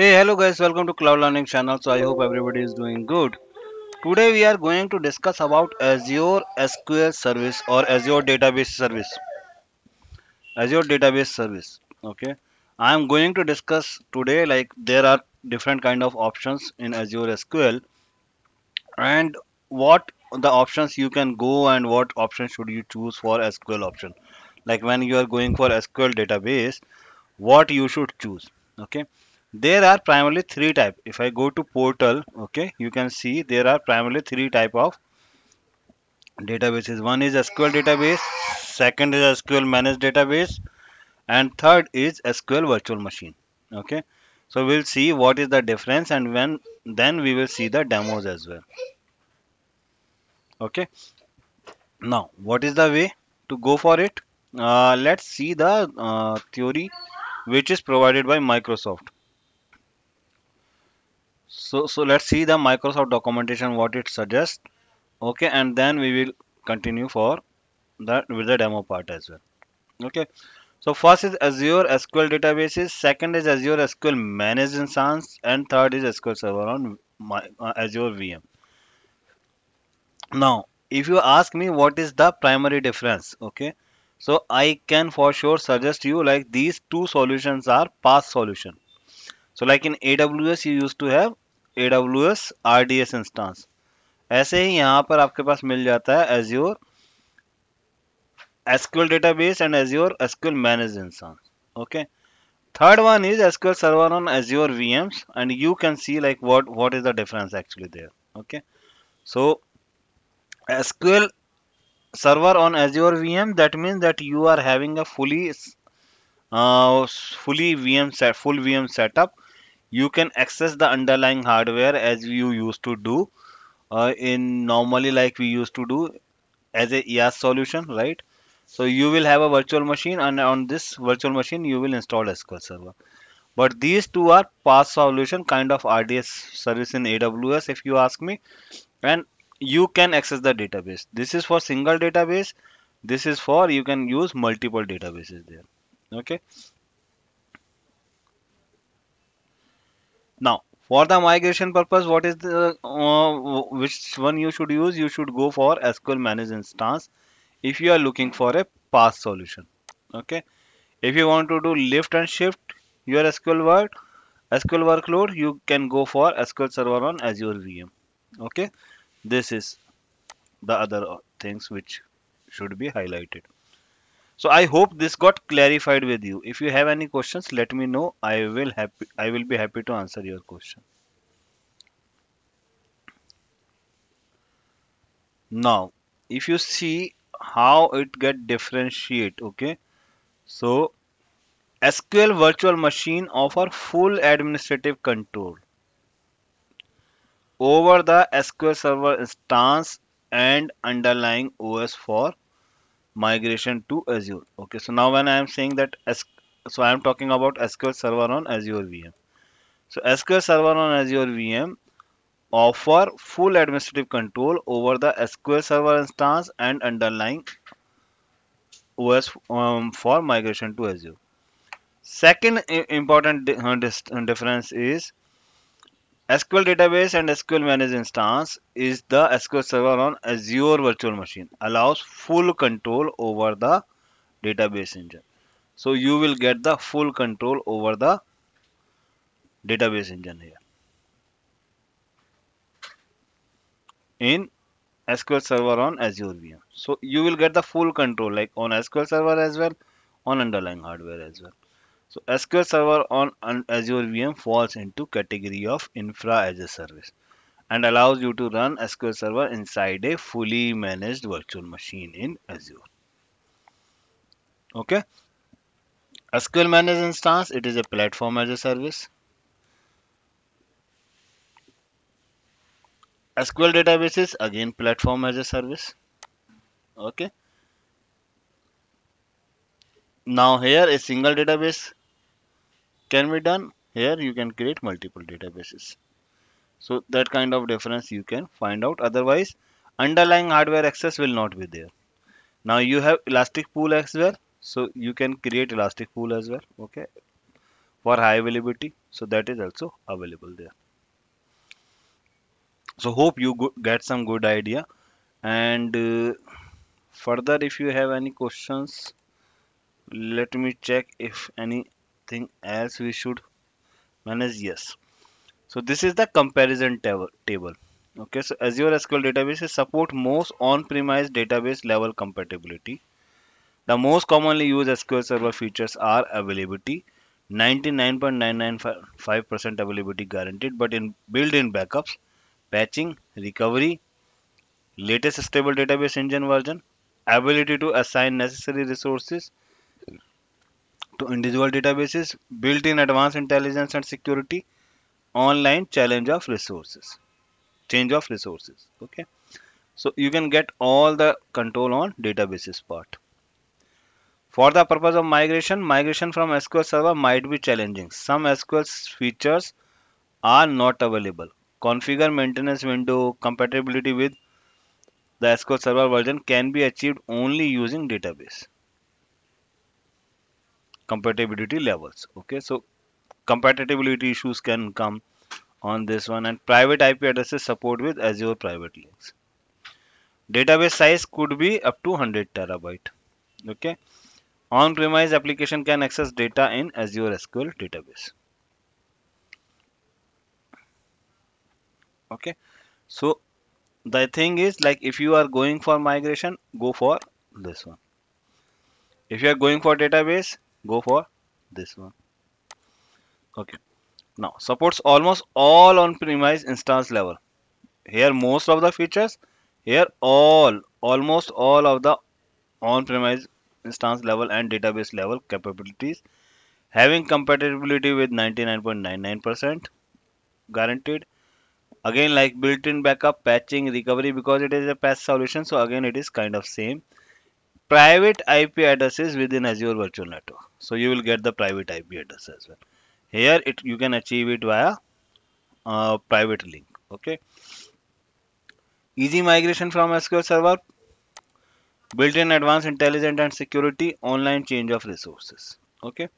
Hey, hello guys, welcome to Cloud Learning channel. So I hope everybody is doing good. Today we are going to discuss about Azure SQL service or Azure database service. Azure database service. Okay. I am going to discuss today like there are different kind of options in Azure SQL and what the options you can go and what option should you choose for SQL option. Like when you are going for SQL database, what you should choose. Okay there are primarily three type. If i go to portal okay you can see there are primarily three type of databases. One is sql database second is sql managed database and third is sql virtual machine okay? So we'll see what is the difference and when then we will see the demos as well okay? Now what is the way to go for it? Uh, let's see the uh, theory which is provided by microsoft so so let's see the microsoft documentation what it suggests. Okay and then we will continue for that with the demo part as well. Okay so first is azure sql databases second is azure sql managed instance and third is sql server on my, uh, azure vm now if you ask me what is the primary difference okay so i can for sure suggest you like these two solutions are PaaS solution. So like in AWS you used to have AWS RDS instance ऐसे ही यहाँ पर आपके पास मिल जाता है Azure SQL database and Azure SQL managed instance okay third one is SQL server on Azure VMs and you can see like what what is the difference actually there okay so SQL server on Azure VM that means that you are having a fully uh, fully VM set full VM setup you can access the underlying hardware as you used to do uh, in normally like we used to do as a IaaS solution right? So you will have a virtual machine and on this virtual machine you will install SQL Server. But these two are PaaS solution kind of RDS service in AWS if you ask me. And you can access the database. This is for single database. This is for you can use multiple databases there. Okay Now, for the migration purpose, what is the uh, which one you should use? You should go for SQL managed instance if you are looking for a PaaS solution. Okay. If you want to do lift and shift your SQL work, SQL workload, you can go for SQL Server on Azure VM. Okay. This is the other things which should be highlighted. So I hope this got clarified with you. If you have any questions, let me know. I will happy I will be happy to answer your question. Now, if you see how it get differentiate, okay. So SQL virtual machine offer full administrative control over the SQL Server instance and underlying OS for migration to Azure. Okay, so now when I am saying that, so I am talking about SQL Server on Azure VM. So SQL Server on Azure VM offer full administrative control over the SQL Server instance and underlying OS um, for migration to Azure. Second important uh, difference is SQL database and SQL managed instance is the SQL server on Azure virtual machine allows full control over the database engine. So you will get the full control over the database engine here. In SQL server on Azure VM. So you will get the full control like on SQL server as well on underlying hardware as well. So SQL Server on Azure VM falls into category of infra as a service and allows you to run SQL Server inside a fully managed virtual machine in Azure. Okay. SQL Managed Instance, it is a platform as a service. SQL databases, again platform as a service. Okay. Now here a single database can be done here you can create multiple databases. So that kind of difference you can find out otherwise underlying hardware access will not be there. Now you have elastic pool as well so you can create elastic pool as well okay for high availability so that is also available there. So hope you get some good idea and uh, further if you have any questions let me check if anything else we should manage yes. So this is the comparison table table. Okay so azure sql databases support most on-premise database level compatibility. The most commonly used sql server features are availability 99.995% availability guaranteed but in built-in backups patching recovery latest stable database engine version ability to assign necessary resources to individual databases, built-in advanced intelligence and security, online challenge of resources, change of resources. Okay, so you can get all the control on databases part. For the purpose of migration, migration from SQL Server might be challenging. Some SQL features are not available. Configure maintenance window compatibility with the SQL Server version can be achieved only using database compatibility levels okay? So compatibility issues can come on this one and private ip addresses support with azure private links. Database size could be up to 100 terabyte okay? On-premise application can access data in azure sql database. Okay? So the thing is like if you are going for migration go for this one. If you are going for database go for this one. Okay. Now supports almost all on premise instance level. Here most of the features. Here all almost all of the on premise instance level and database level capabilities. Having compatibility with 99.99% guaranteed. Again like built-in backup patching recovery because it is a patch solution so again it is kind of same private ip addresses within azure virtual network. So you will get the private ip address as well. Here it you can achieve it via uh, private link okay? Easy migration from sql server built-in advanced intelligent and security online change of resources okay?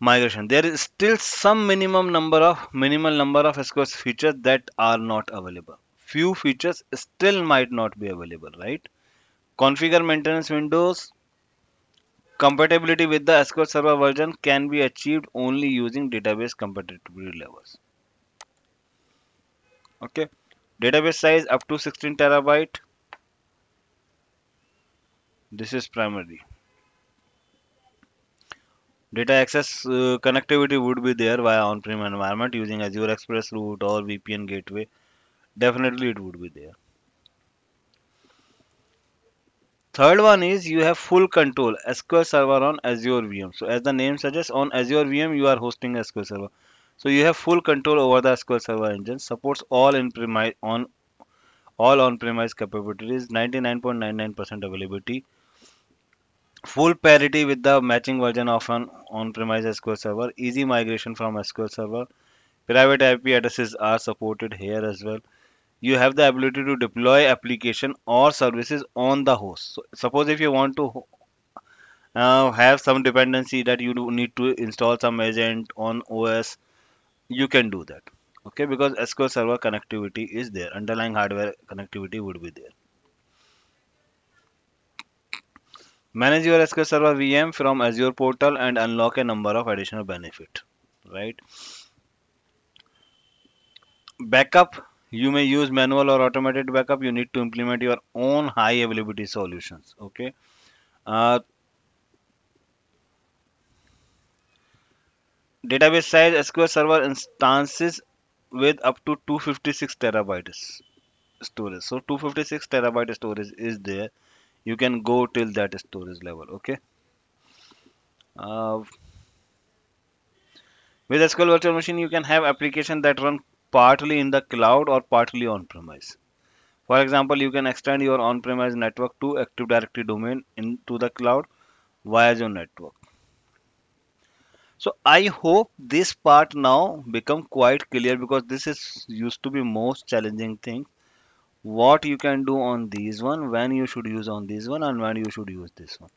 Migration. There is still some minimum number of minimal number of sql features that are not available. Few features still might not be available right configure maintenance windows. Compatibility with the sql server version can be achieved only using database compatibility levels. Okay. Database size up to 16 terabyte. This is primary. Data access uh, connectivity would be there via on-prem environment using Azure ExpressRoute or VPN gateway. Definitely it would be there. Third one is you have full control SQL Server on Azure VM. So as the name suggests, on Azure VM you are hosting SQL Server. So you have full control over the SQL Server engine. Supports all in premise on all on-premise capabilities, 99.99% availability full parity with the matching version of an on-premise SQL Server, easy migration from SQL Server, private IP addresses are supported here as well. You have the ability to deploy application or services on the host. So suppose if you want to uh, have some dependency that you need to install some agent on OS, you can do that. Okay, because SQL Server connectivity is there, underlying hardware connectivity would be there. Manage your SQL Server VM from Azure portal and unlock a number of additional benefit. Right. Backup. You may use manual or automated backup. You need to implement your own high availability solutions. Okay. Uh, database size SQL Server instances with up to 256 terabytes storage. So 256 terabyte storage is there you can go till that storage level okay uh, with SQL virtual machine you can have application that run partly in the cloud or partly on premise for example you can extend your on premise network to active directory domain into the cloud via your network. So i hope this part now become quite clear because this is used to be most challenging thing. What you can do on these one when you should use on this one and when you should use this one.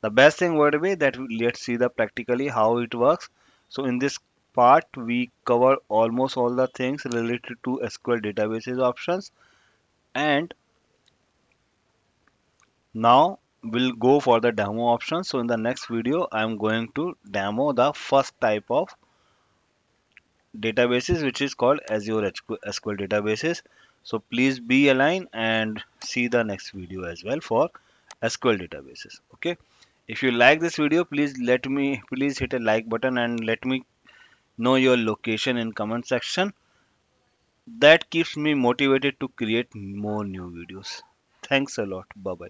The best thing would be that let's see the practically how it works. So in this part we cover almost all the things related to SQL databases options. And now we'll go for the demo option so in the next video i'm going to demo the first type of databases which is called azure sql databases. So please be aligned and see the next video as well for sql databases. Okay? If you like this video please let me please hit a like button and let me know your location in comment section. That keeps me motivated to create more new videos. Thanks a lot. Bye bye